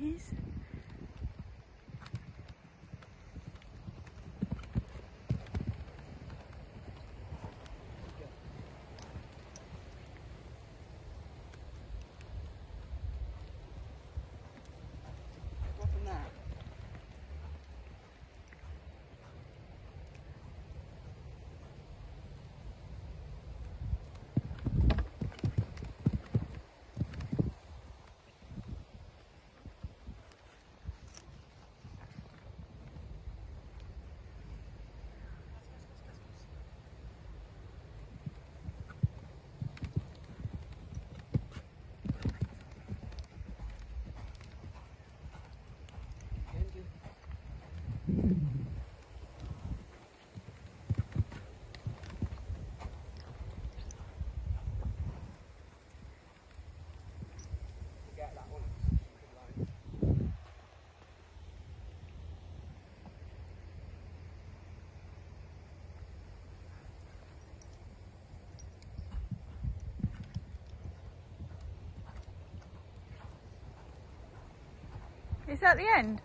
please? Is that the end?